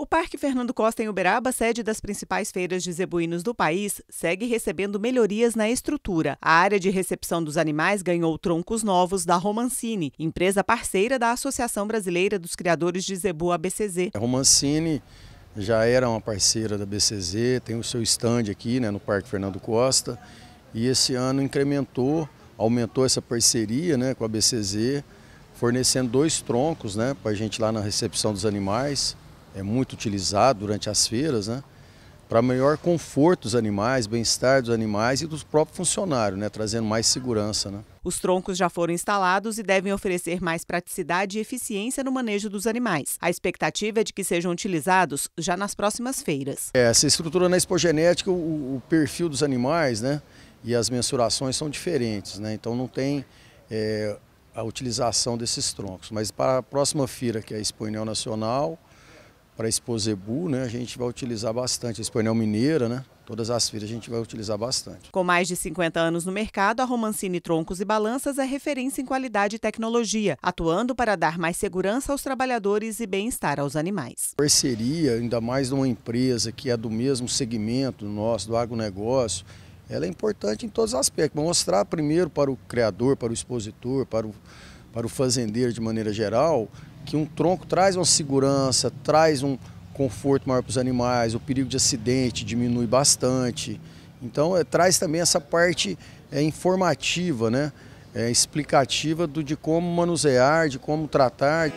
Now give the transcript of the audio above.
O Parque Fernando Costa em Uberaba, sede das principais feiras de zebuínos do país, segue recebendo melhorias na estrutura. A área de recepção dos animais ganhou troncos novos da Romancini, empresa parceira da Associação Brasileira dos Criadores de Zebu ABCZ. A Romancini já era uma parceira da BCZ, tem o seu stand aqui né, no Parque Fernando Costa e esse ano incrementou, aumentou essa parceria né, com a BCZ, fornecendo dois troncos né, para a gente lá na recepção dos animais é muito utilizado durante as feiras, né? para maior conforto dos animais, bem-estar dos animais e dos próprios funcionários, né? trazendo mais segurança. Né? Os troncos já foram instalados e devem oferecer mais praticidade e eficiência no manejo dos animais. A expectativa é de que sejam utilizados já nas próximas feiras. É, essa estrutura na expogenética, o, o, perfil dos animais né? e as mensurações são diferentes, né? então não tem é, a utilização desses troncos. Mas para a próxima feira, que é a Expo Nacional, para Exposebu, né, a gente vai utilizar bastante. A Expoenel Mineira, né, todas as feiras a gente vai utilizar bastante. Com mais de 50 anos no mercado, a Romancini Troncos e Balanças é referência em qualidade e tecnologia, atuando para dar mais segurança aos trabalhadores e bem-estar aos animais. Parceria, ainda mais de uma empresa que é do mesmo segmento nosso, do agronegócio, ela é importante em todos os aspectos. Mostrar primeiro para o criador, para o expositor, para o, para o fazendeiro de maneira geral, que um tronco traz uma segurança, traz um conforto maior para os animais, o perigo de acidente diminui bastante. Então é, traz também essa parte é, informativa, né? É, explicativa do, de como manusear, de como tratar.